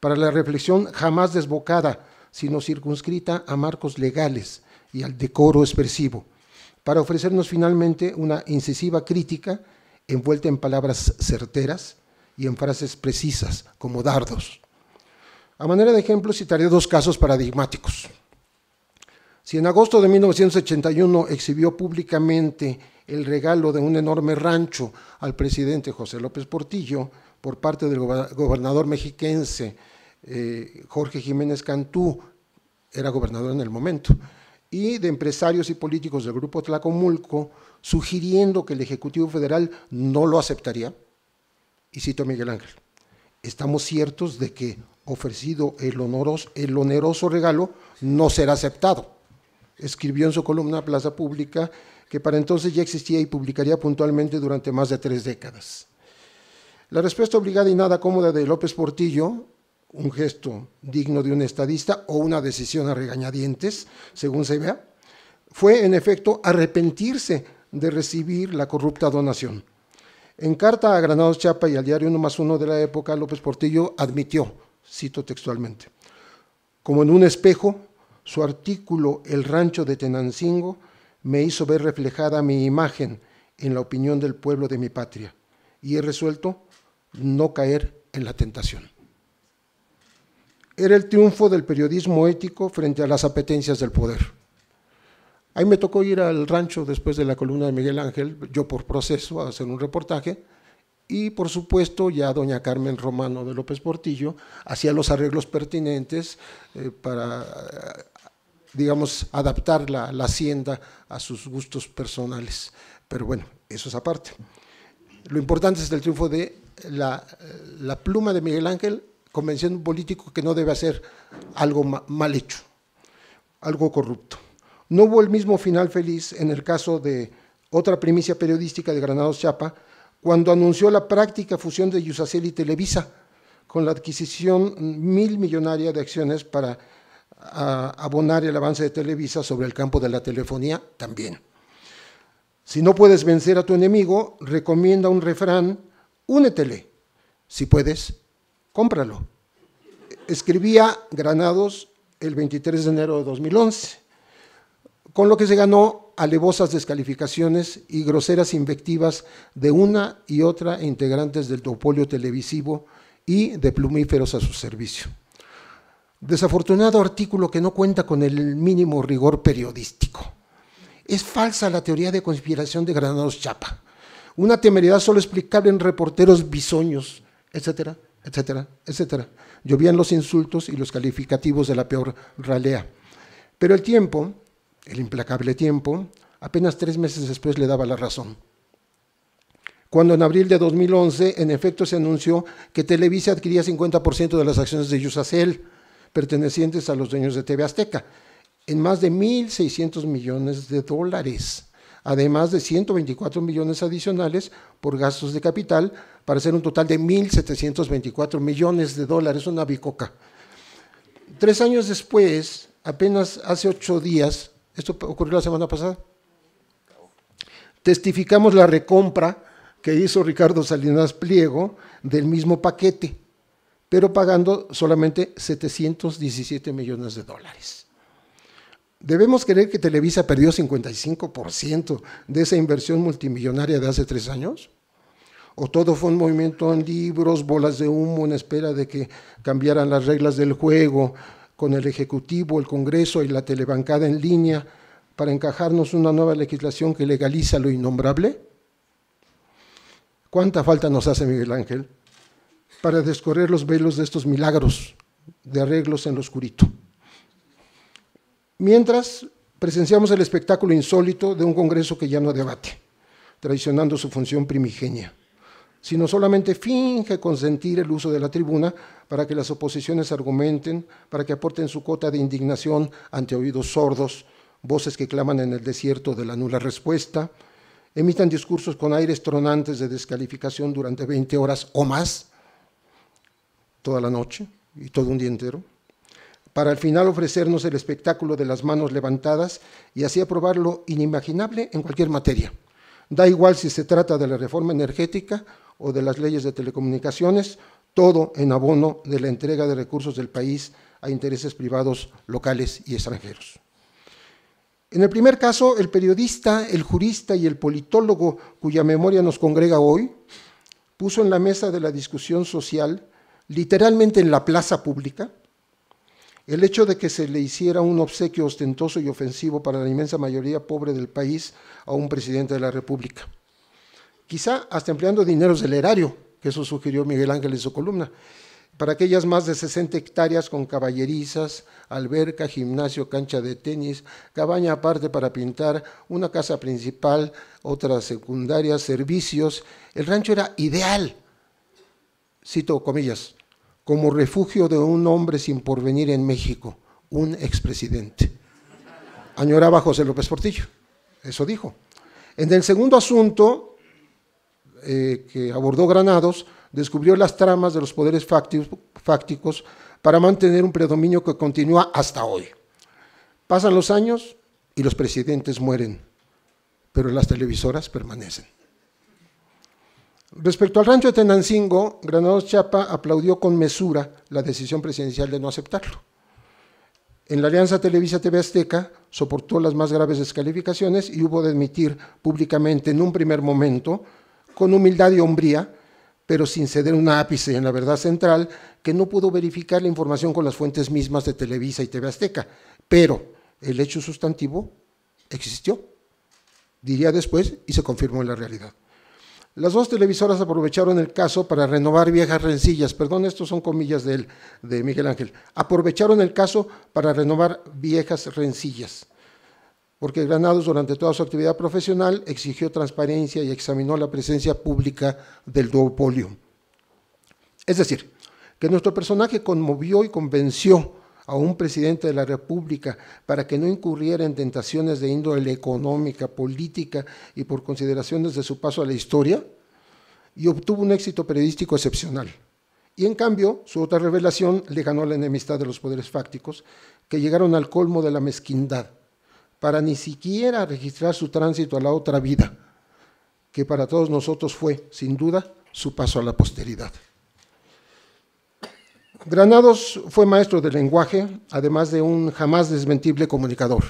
para la reflexión jamás desbocada, sino circunscrita a marcos legales y al decoro expresivo, para ofrecernos finalmente una incisiva crítica envuelta en palabras certeras y en frases precisas, como dardos. A manera de ejemplo, citaré dos casos paradigmáticos. Si en agosto de 1981 exhibió públicamente el regalo de un enorme rancho al presidente José López Portillo por parte del gobernador mexiquense eh, Jorge Jiménez Cantú, era gobernador en el momento, y de empresarios y políticos del grupo Tlacomulco, sugiriendo que el Ejecutivo Federal no lo aceptaría. Y cito a Miguel Ángel, estamos ciertos de que ofrecido el, el oneroso regalo no será aceptado. Escribió en su columna Plaza Pública que para entonces ya existía y publicaría puntualmente durante más de tres décadas. La respuesta obligada y nada cómoda de López Portillo un gesto digno de un estadista o una decisión a regañadientes, según se vea, fue en efecto arrepentirse de recibir la corrupta donación. En carta a Granados Chapa y al diario 1 más 1 de la época, López Portillo admitió, cito textualmente, como en un espejo, su artículo El rancho de Tenancingo me hizo ver reflejada mi imagen en la opinión del pueblo de mi patria y he resuelto no caer en la tentación era el triunfo del periodismo ético frente a las apetencias del poder. Ahí me tocó ir al rancho después de la columna de Miguel Ángel, yo por proceso, a hacer un reportaje, y por supuesto ya doña Carmen Romano de López Portillo hacía los arreglos pertinentes eh, para, digamos, adaptar la, hacienda a sus gustos personales. Pero bueno, eso es aparte. Lo importante es el triunfo de la, pluma de Miguel Ángel convenciendo a un político que no debe hacer algo mal hecho, algo corrupto. No hubo el mismo final feliz en el caso de otra primicia periodística de Granados Chapa, cuando anunció la práctica fusión de Yusacel y Televisa, con la adquisición mil millonaria de acciones para abonar el avance de Televisa sobre el campo de la telefonía también. Si no puedes vencer a tu enemigo, recomienda un refrán, únetele. Si puedes, cómpralo. Escribía Granados el 23 de enero de 2011, con lo que se ganó alevosas descalificaciones y groseras invectivas de una y otra integrantes del topolio televisivo y de plumíferos a su servicio. Desafortunado artículo que no cuenta con el mínimo rigor periodístico. Es falsa la teoría de conspiración de Granados Chapa, una temeridad solo explicable en reporteros bisoños, etcétera, etcétera, etcétera. Llovían los insultos y los calificativos de la peor ralea. Pero el tiempo, el implacable tiempo, apenas tres meses después le daba la razón. Cuando en abril de 2011, en efecto, se anunció que Televisa adquiría 50% de las acciones de Yusacel, pertenecientes a los dueños de TV Azteca, en más de 1.600 millones de dólares además de 124 millones adicionales por gastos de capital, para hacer un total de 1.724 millones de dólares, una bicoca. Tres años después, apenas hace ocho días, esto ocurrió la semana pasada, testificamos la recompra que hizo Ricardo Salinas Pliego del mismo paquete, pero pagando solamente 717 millones de dólares. ¿Debemos creer que Televisa perdió 55% de esa inversión multimillonaria de hace tres años? ¿O todo fue un movimiento en libros, bolas de humo en espera de que cambiaran las reglas del juego con el Ejecutivo, el Congreso y la telebancada en línea para encajarnos una nueva legislación que legaliza lo innombrable? ¿Cuánta falta nos hace Miguel Ángel para descorrer los velos de estos milagros de arreglos en lo oscurito? Mientras, presenciamos el espectáculo insólito de un Congreso que ya no debate, traicionando su función primigenia, sino solamente finge consentir el uso de la tribuna para que las oposiciones argumenten, para que aporten su cuota de indignación ante oídos sordos, voces que claman en el desierto de la nula respuesta, emitan discursos con aires tronantes de descalificación durante 20 horas o más, toda la noche y todo un día entero, para al final ofrecernos el espectáculo de las manos levantadas y así aprobar lo inimaginable en cualquier materia. Da igual si se trata de la reforma energética o de las leyes de telecomunicaciones, todo en abono de la entrega de recursos del país a intereses privados locales y extranjeros. En el primer caso, el periodista, el jurista y el politólogo cuya memoria nos congrega hoy, puso en la mesa de la discusión social, literalmente en la plaza pública, el hecho de que se le hiciera un obsequio ostentoso y ofensivo para la inmensa mayoría pobre del país a un presidente de la República. Quizá hasta empleando dineros del erario, que eso sugirió Miguel Ángel en su columna, para aquellas más de 60 hectáreas con caballerizas, alberca, gimnasio, cancha de tenis, cabaña aparte para pintar, una casa principal, otra secundaria, servicios. El rancho era ideal, cito comillas, como refugio de un hombre sin porvenir en México, un expresidente. Añoraba José López Portillo, eso dijo. En el segundo asunto eh, que abordó Granados, descubrió las tramas de los poderes fácticos para mantener un predominio que continúa hasta hoy. Pasan los años y los presidentes mueren, pero las televisoras permanecen. Respecto al rancho de Tenancingo, Granados Chapa aplaudió con mesura la decisión presidencial de no aceptarlo. En la alianza Televisa-TV Azteca soportó las más graves descalificaciones y hubo de admitir públicamente en un primer momento, con humildad y hombría, pero sin ceder un ápice en la verdad central, que no pudo verificar la información con las fuentes mismas de Televisa y TV Azteca. Pero el hecho sustantivo existió, diría después, y se confirmó en la realidad. Las dos televisoras aprovecharon el caso para renovar viejas rencillas, perdón, estos son comillas de, él, de Miguel Ángel, aprovecharon el caso para renovar viejas rencillas, porque Granados durante toda su actividad profesional exigió transparencia y examinó la presencia pública del duopolio. Es decir, que nuestro personaje conmovió y convenció a un presidente de la República para que no incurriera en tentaciones de índole económica, política y por consideraciones de su paso a la historia, y obtuvo un éxito periodístico excepcional. Y en cambio, su otra revelación le ganó la enemistad de los poderes fácticos, que llegaron al colmo de la mezquindad, para ni siquiera registrar su tránsito a la otra vida, que para todos nosotros fue, sin duda, su paso a la posteridad. Granados fue maestro de lenguaje, además de un jamás desmentible comunicador.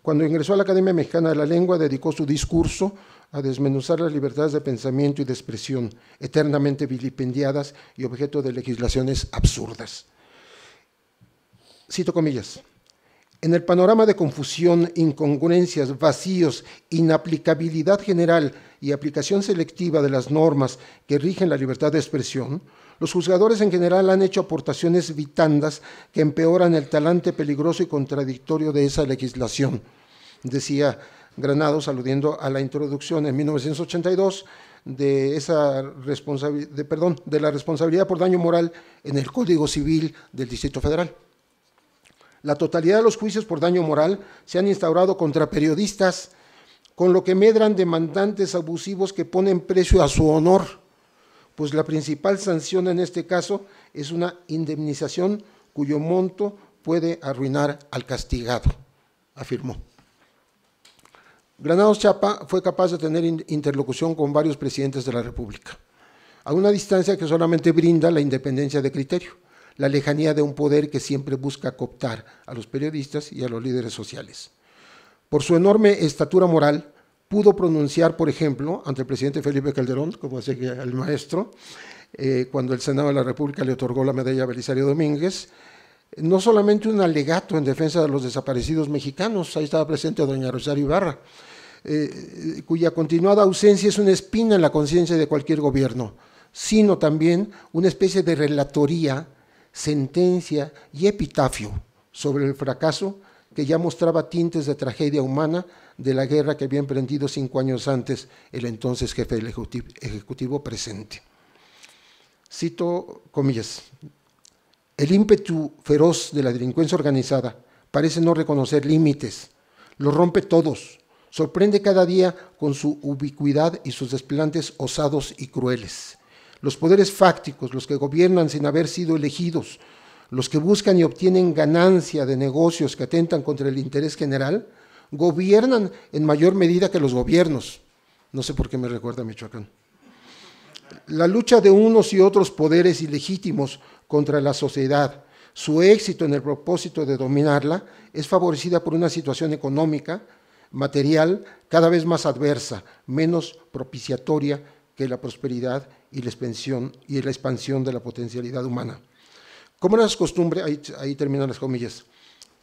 Cuando ingresó a la Academia Mexicana de la Lengua, dedicó su discurso a desmenuzar las libertades de pensamiento y de expresión, eternamente vilipendiadas y objeto de legislaciones absurdas. Cito comillas. En el panorama de confusión, incongruencias, vacíos, inaplicabilidad general y aplicación selectiva de las normas que rigen la libertad de expresión, los juzgadores en general han hecho aportaciones vitandas que empeoran el talante peligroso y contradictorio de esa legislación, decía Granados aludiendo a la introducción en 1982 de, esa de, perdón, de la responsabilidad por daño moral en el Código Civil del Distrito Federal. La totalidad de los juicios por daño moral se han instaurado contra periodistas, con lo que medran demandantes abusivos que ponen precio a su honor pues la principal sanción en este caso es una indemnización cuyo monto puede arruinar al castigado, afirmó. Granados Chapa fue capaz de tener interlocución con varios presidentes de la República, a una distancia que solamente brinda la independencia de criterio, la lejanía de un poder que siempre busca cooptar a los periodistas y a los líderes sociales. Por su enorme estatura moral, pudo pronunciar, por ejemplo, ante el presidente Felipe Calderón, como decía el maestro, eh, cuando el Senado de la República le otorgó la medalla Belisario Domínguez, no solamente un alegato en defensa de los desaparecidos mexicanos, ahí estaba presente doña Rosario Ibarra, eh, cuya continuada ausencia es una espina en la conciencia de cualquier gobierno, sino también una especie de relatoría, sentencia y epitafio sobre el fracaso que ya mostraba tintes de tragedia humana de la guerra que había emprendido cinco años antes el entonces jefe del ejecutivo, presente. Cito comillas, el ímpetu feroz de la delincuencia organizada parece no reconocer límites, los rompe todos, sorprende cada día con su ubicuidad y sus desplantes osados y crueles. Los poderes fácticos, los que gobiernan sin haber sido elegidos, los que buscan y obtienen ganancia de negocios que atentan contra el interés general, gobiernan en mayor medida que los gobiernos. No sé por qué me recuerda a Michoacán. La lucha de unos y otros poderes ilegítimos contra la sociedad, su éxito en el propósito de dominarla, es favorecida por una situación económica, material, cada vez más adversa, menos propiciatoria que la prosperidad y la expansión, y la expansión de la potencialidad humana. Como su costumbre, ahí, ahí terminan las comillas,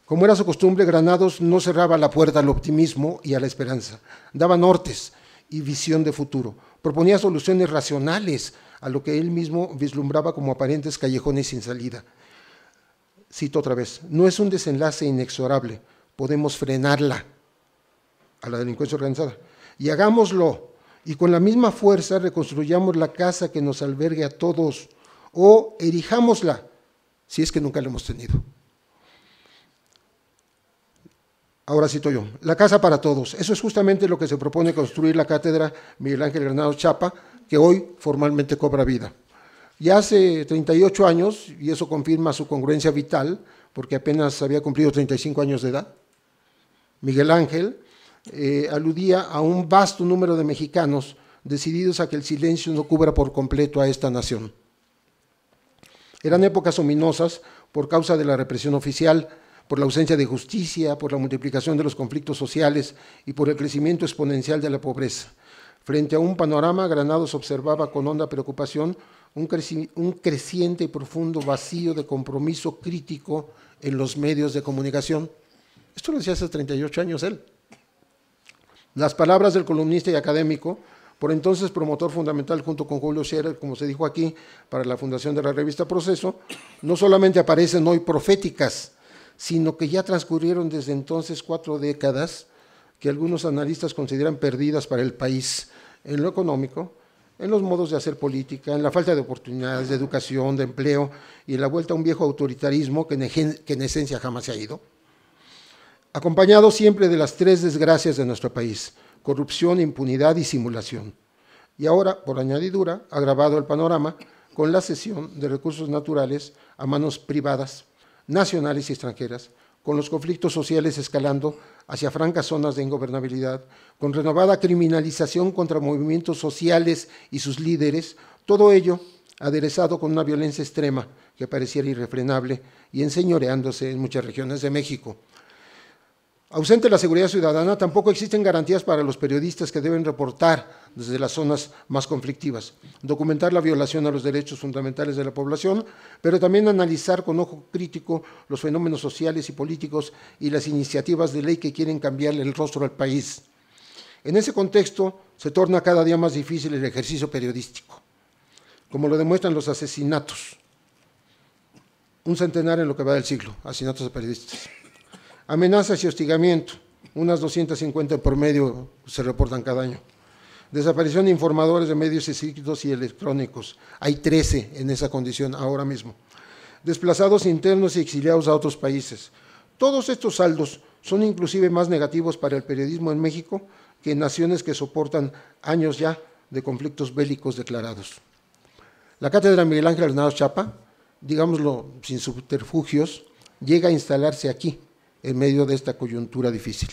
como era su costumbre, Granados no cerraba la puerta al optimismo y a la esperanza, daba nortes y visión de futuro, proponía soluciones racionales a lo que él mismo vislumbraba como aparentes callejones sin salida. Cito otra vez, no es un desenlace inexorable, podemos frenarla a la delincuencia organizada. Y hagámoslo, y con la misma fuerza reconstruyamos la casa que nos albergue a todos, o erijámosla, si es que nunca la hemos tenido. Ahora cito yo, la casa para todos. Eso es justamente lo que se propone construir la cátedra Miguel Ángel Granados Chapa, que hoy formalmente cobra vida. Ya hace 38 años, y eso confirma su congruencia vital, porque apenas había cumplido 35 años de edad, Miguel Ángel eh, aludía a un vasto número de mexicanos decididos a que el silencio no cubra por completo a esta nación. Eran épocas ominosas por causa de la represión oficial, por la ausencia de justicia, por la multiplicación de los conflictos sociales y por el crecimiento exponencial de la pobreza. Frente a un panorama, Granados observaba con honda preocupación un, creciente y profundo vacío de compromiso crítico en los medios de comunicación. Esto lo decía hace 38 años él. Las palabras del columnista y académico, por entonces promotor fundamental junto con Julio Scherer, como se dijo aquí, para la fundación de la revista Proceso, no solamente aparecen hoy proféticas, sino que ya transcurrieron desde entonces cuatro décadas que algunos analistas consideran perdidas para el país en lo económico, en los modos de hacer política, en la falta de oportunidades de educación, de empleo y en la vuelta a un viejo autoritarismo que en, esencia jamás se ha ido, acompañado siempre de las tres desgracias de nuestro país, corrupción, impunidad y simulación. Y ahora, por añadidura, agravado el panorama con la cesión de recursos naturales a manos privadas nacionales y extranjeras, con los conflictos sociales escalando hacia francas zonas de ingobernabilidad, con renovada criminalización contra movimientos sociales y sus líderes, todo ello aderezado con una violencia extrema que pareciera irrefrenable y enseñoreándose en muchas regiones de México. Ausente la seguridad ciudadana, tampoco existen garantías para los periodistas que deben reportar desde las zonas más conflictivas, documentar la violación a los derechos fundamentales de la población, pero también analizar con ojo crítico los fenómenos sociales y políticos y las iniciativas de ley que quieren cambiarle el rostro al país. En ese contexto se torna cada día más difícil el ejercicio periodístico, como lo demuestran los asesinatos. Un centenar en lo que va del siglo, asesinatos de periodistas Amenazas y hostigamiento, unas 250 por medio se reportan cada año. Desaparición de informadores de medios escritos y electrónicos. Hay 13 en esa condición ahora mismo. Desplazados internos y exiliados a otros países. Todos estos saldos son inclusive más negativos para el periodismo en México que en naciones que soportan años ya de conflictos bélicos declarados. La cátedra Miguel Ángel Hernández Chapa, digámoslo sin subterfugios, llega a instalarse aquí, en medio de esta coyuntura difícil.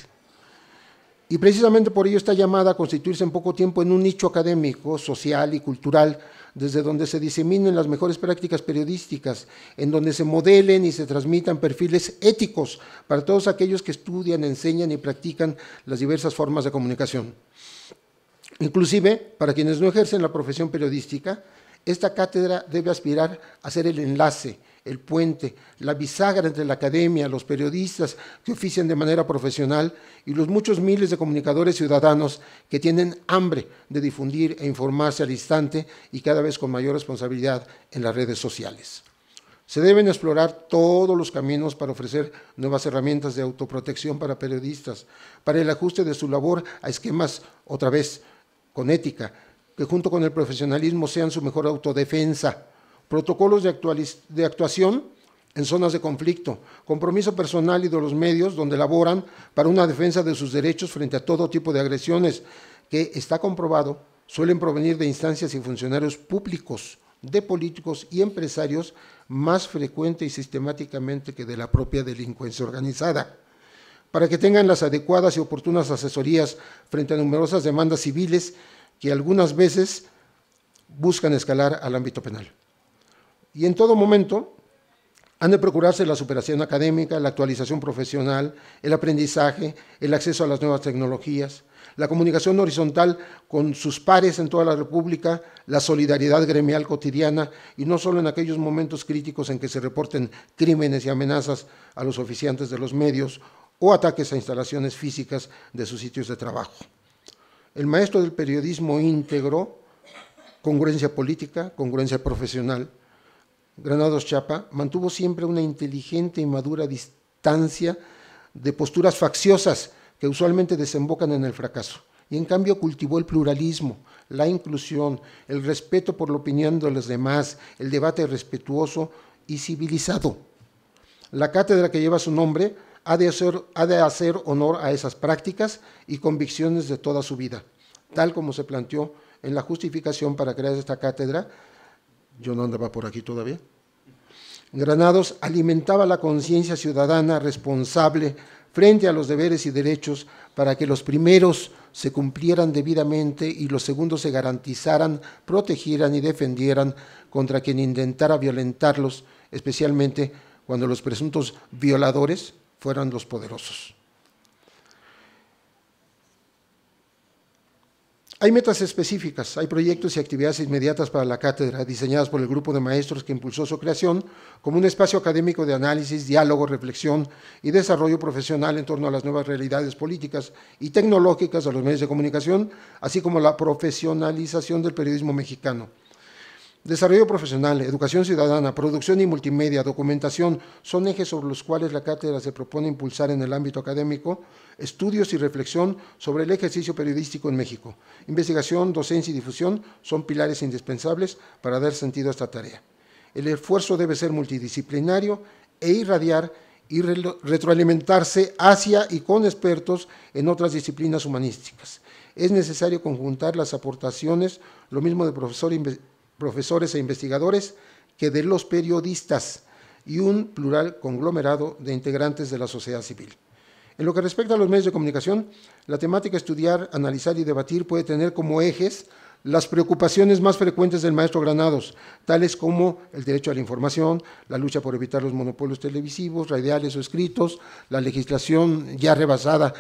Y precisamente por ello está llamada a constituirse en poco tiempo en un nicho académico, social y cultural, desde donde se diseminen las mejores prácticas periodísticas, en donde se modelen y se transmitan perfiles éticos para todos aquellos que estudian, enseñan y practican las diversas formas de comunicación. Inclusive, para quienes no ejercen la profesión periodística, esta cátedra debe aspirar a ser el enlace el puente, la bisagra entre la academia, los periodistas que ofician de manera profesional y los muchos miles de comunicadores ciudadanos que tienen hambre de difundir e informarse al instante y cada vez con mayor responsabilidad en las redes sociales. Se deben explorar todos los caminos para ofrecer nuevas herramientas de autoprotección para periodistas, para el ajuste de su labor a esquemas, otra vez, con ética, que junto con el profesionalismo sean su mejor autodefensa, protocolos de, actuación en zonas de conflicto, compromiso personal y de los medios donde laboran para una defensa de sus derechos frente a todo tipo de agresiones, que está comprobado suelen provenir de instancias y funcionarios públicos, de políticos y empresarios más frecuente y sistemáticamente que de la propia delincuencia organizada, para que tengan las adecuadas y oportunas asesorías frente a numerosas demandas civiles que algunas veces buscan escalar al ámbito penal. Y en todo momento han de procurarse la superación académica, la actualización profesional, el aprendizaje, el acceso a las nuevas tecnologías, la comunicación horizontal con sus pares en toda la República, la solidaridad gremial cotidiana y no solo en aquellos momentos críticos en que se reporten crímenes y amenazas a los oficiantes de los medios o ataques a instalaciones físicas de sus sitios de trabajo. El maestro del periodismo íntegro, congruencia política, congruencia profesional, Granados Chapa mantuvo siempre una inteligente y madura distancia de posturas facciosas que usualmente desembocan en el fracaso. Y en cambio cultivó el pluralismo, la inclusión, el respeto por la opinión de los demás, el debate respetuoso y civilizado. La cátedra que lleva su nombre ha de, hacer, ha de hacer honor a esas prácticas y convicciones de toda su vida, tal como se planteó en la justificación para crear esta cátedra. Yo no andaba por aquí todavía. Granados alimentaba la conciencia ciudadana responsable frente a los deberes y derechos para que los primeros se cumplieran debidamente y los segundos se garantizaran, protegieran y defendieran contra quien intentara violentarlos, especialmente cuando los presuntos violadores fueran los poderosos. Hay metas específicas, hay proyectos y actividades inmediatas para la cátedra, diseñadas por el grupo de maestros que impulsó su creación, como un espacio académico de análisis, diálogo, reflexión y desarrollo profesional en torno a las nuevas realidades políticas y tecnológicas de los medios de comunicación, así como la profesionalización del periodismo mexicano. Desarrollo profesional, educación ciudadana, producción y multimedia, documentación son ejes sobre los cuales la cátedra se propone impulsar en el ámbito académico estudios y reflexión sobre el ejercicio periodístico en México. Investigación, docencia y difusión son pilares indispensables para dar sentido a esta tarea. El esfuerzo debe ser multidisciplinario e irradiar y retroalimentarse hacia y con expertos en otras disciplinas humanísticas. Es necesario conjuntar las aportaciones, lo mismo de profesor profesores e investigadores que de los periodistas y un plural conglomerado de integrantes de la sociedad civil. En lo que respecta a los medios de comunicación, la temática estudiar, analizar y debatir puede tener como ejes las preocupaciones más frecuentes del maestro Granados, tales como el derecho a la información, la lucha por evitar los monopolios televisivos, radiales o escritos, la legislación ya rebasada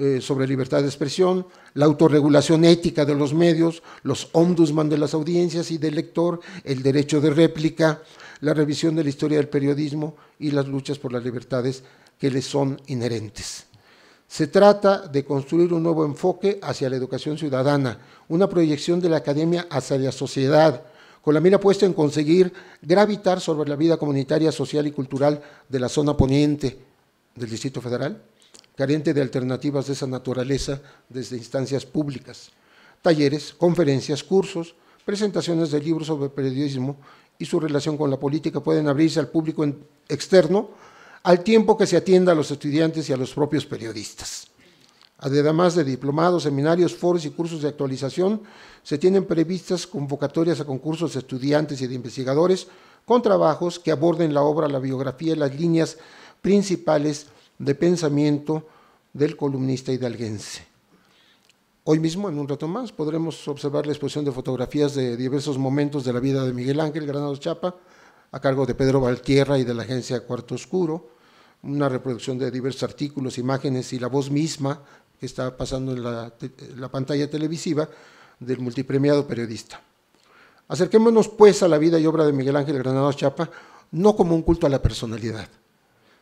eh, sobre libertad de expresión, la autorregulación ética de los medios, los ombudsman de las audiencias y del lector, el derecho de réplica, la revisión de la historia del periodismo y las luchas por las libertades que les son inherentes. Se trata de construir un nuevo enfoque hacia la educación ciudadana, una proyección de la academia hacia la sociedad, con la mira puesta en conseguir gravitar sobre la vida comunitaria, social y cultural de la zona poniente del Distrito Federal, carente de alternativas de esa naturaleza desde instancias públicas. Talleres, conferencias, cursos, presentaciones de libros sobre periodismo y su relación con la política pueden abrirse al público externo al tiempo que se atienda a los estudiantes y a los propios periodistas. Además de diplomados, seminarios, foros y cursos de actualización, se tienen previstas convocatorias a concursos de estudiantes y de investigadores con trabajos que aborden la obra, la biografía y las líneas principales de pensamiento del columnista hidalguense. Hoy mismo, en un rato más, podremos observar la exposición de fotografías de diversos momentos de la vida de Miguel Ángel Granados Chapa, a cargo de Pedro Valtierra y de la agencia Cuarto Oscuro, una reproducción de diversos artículos, imágenes y la voz misma que está pasando en la, la pantalla televisiva del multipremiado periodista. Acerquémonos pues a la vida y obra de Miguel Ángel Granados Chapa, no como un culto a la personalidad,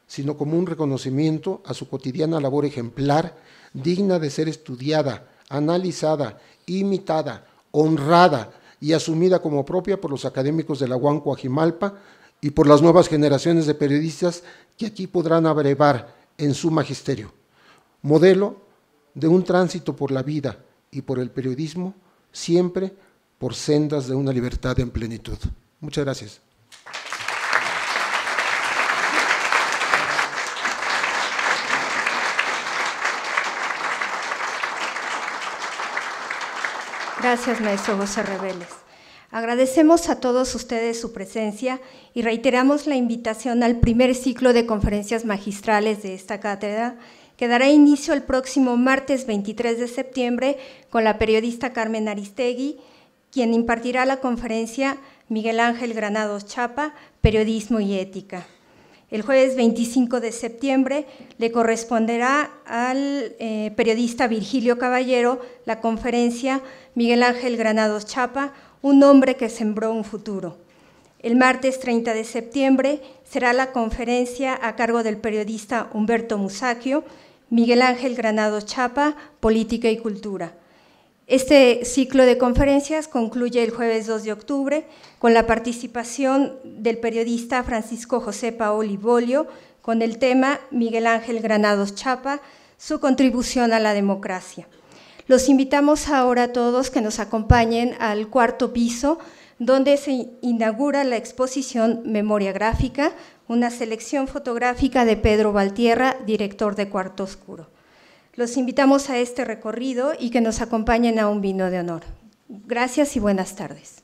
sino como un reconocimiento a su cotidiana labor ejemplar, digna de ser estudiada, analizada, imitada, honrada y asumida como propia por los académicos de la UAM y por las nuevas generaciones de periodistas que aquí podrán abrevar en su magisterio, modelo de un tránsito por la vida y por el periodismo, siempre por sendas de una libertad en plenitud. Muchas gracias. Gracias, maestro José Reveles. Agradecemos a todos ustedes su presencia y reiteramos la invitación al primer ciclo de conferencias magistrales de esta cátedra, que dará inicio el próximo martes 23 de septiembre con la periodista Carmen Aristegui, quien impartirá la conferencia Miguel Ángel Granados Chapa, Periodismo y Ética. El jueves 25 de septiembre le corresponderá al eh, periodista Virgilio Caballero la conferencia Miguel Ángel Granados Chapa, un hombre que sembró un futuro. El martes 30 de septiembre será la conferencia a cargo del periodista Humberto Musacchio, Miguel Ángel Granados Chapa, Política y Cultura. Este ciclo de conferencias concluye el jueves 2 de octubre con la participación del periodista Francisco José Paoli Bolio con el tema Miguel Ángel Granados Chapa, su contribución a la democracia. Los invitamos ahora a todos que nos acompañen al cuarto piso, donde se inaugura la exposición Memoria Gráfica, una selección fotográfica de Pedro Valtierra, director de Cuarto Oscuro. Los invitamos a este recorrido y que nos acompañen a un vino de honor. Gracias y buenas tardes.